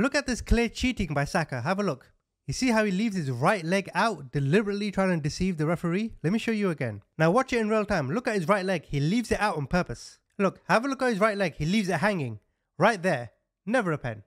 Look at this clear cheating by Saka. Have a look. You see how he leaves his right leg out, deliberately trying to deceive the referee? Let me show you again. Now watch it in real time. Look at his right leg. He leaves it out on purpose. Look, have a look at his right leg. He leaves it hanging. Right there. Never a pen.